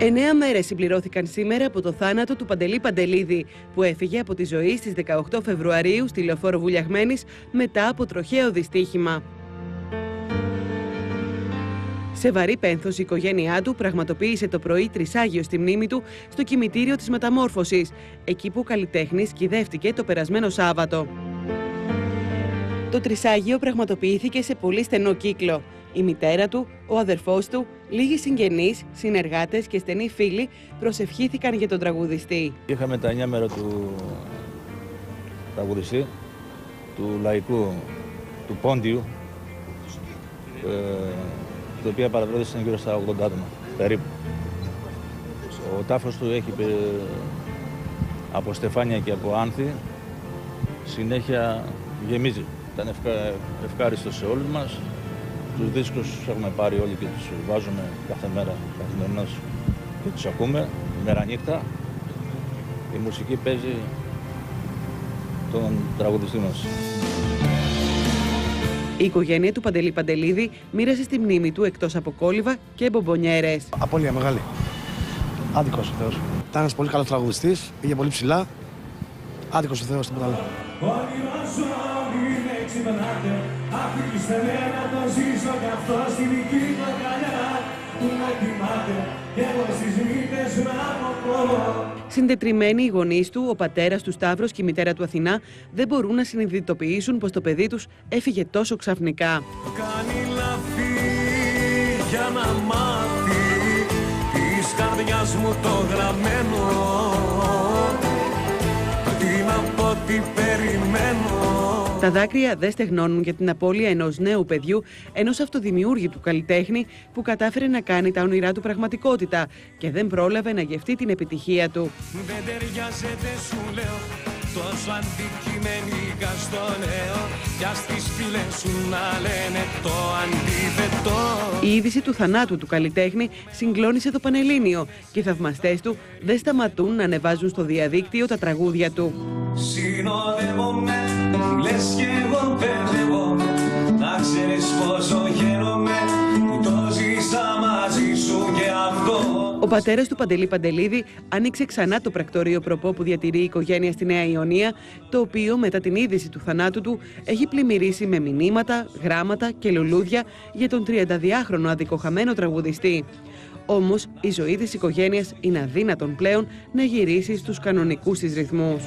Εννέα μέρες συμπληρώθηκαν σήμερα από το θάνατο του Παντελή Παντελίδη, που έφυγε από τη ζωή στις 18 Φεβρουαρίου στη Λεωφόρο Βουλιαγμένης μετά από τροχαίο δυστύχημα. Σε βαρύ πένθος η οικογένειά του πραγματοποίησε το πρωί τρισάγιο στη μνήμη του στο κημητήριο της Μεταμόρφωσης, εκεί που ο καλλιτέχνης κυδεύτηκε το περασμένο Σάββατο. Το τρισάγιο πραγματοποιήθηκε σε πολύ στενό κύκλο. Η μητέρα του, ο αδερφός του, λίγοι συγγενείς, συνεργάτες και στενοί φίλοι προσευχήθηκαν για τον τραγουδιστή. Είχαμε τα 9 μέρα του τραγουδιστή, του λαϊκού, του Πόντιου, ε, το οποίο παραδρόντησαν γύρω στα 80 άτομα, περίπου. Ο τάφος του έχει ε, από στεφάνια και από άνθη, συνέχεια γεμίζει. Ήταν ευκα... ευχάριστο σε όλους μας. Τους δίσκους έχουμε πάρει όλοι και τους βάζουμε κάθε μέρα, καθημερινώς και τους ακούμε, μέρα νύχτα. Η μουσική παίζει τον τραγουδιστή μας. Η οικογένεια του Παντελή Παντελίδη μοίρασε στη μνήμη του εκτός από κόλυβα και μπομπονιέρες. Απόλυα μεγάλη. Άδικος ο Θεός. Ήταν ένας πολύ καλός τραγουδιστής, πήγε πολύ ψηλά. Άδικος ο Θεός, τίποτα άλλο. Συντετριμένοι οι γονείς του, ο πατέρας του Σταύρος και η μητέρα του Αθηνά δεν μπορούν να συνειδητοποιήσουν πως το παιδί τους έφυγε τόσο ξαφνικά. Κάνει λαφή για να μάθει της καρδιάς μου το γραμμένο Τα δάκρυα δεν στεγνώνουν για την απώλεια ενός νέου παιδιού, ενός αυτοδημιούργητου καλλιτέχνη που κατάφερε να κάνει τα όνειρά του πραγματικότητα και δεν πρόλαβε να γευτεί την επιτυχία του. Δεν ταιριάζεται σου λέω τόσο αντικειμενικά στο νέο Κι ας τις φίλες σου να λένε το αντίθετο Η είδηση του θανάτου του καλλιτέχνη συγκλώνησε το Πανελλήνιο και οι θαυμαστές του δεν σταματούν να ανεβάζουν στο διαδίκτυο τα τραγούδια του. Συνοδεύομαι, πατέρας του Παντελή Παντελίδη άνοιξε ξανά το πρακτορείο προπό που διατηρεί η οικογένεια στη Νέα Ιωνία, το οποίο μετά την είδηση του θανάτου του έχει πλημμυρίσει με μηνύματα, γράμματα και λουλούδια για τον 32χρονο αδικοχαμένο τραγουδιστή. Όμως η ζωή της οικογένειας είναι αδύνατον πλέον να γυρίσει στους κανονικούς της ρυθμούς.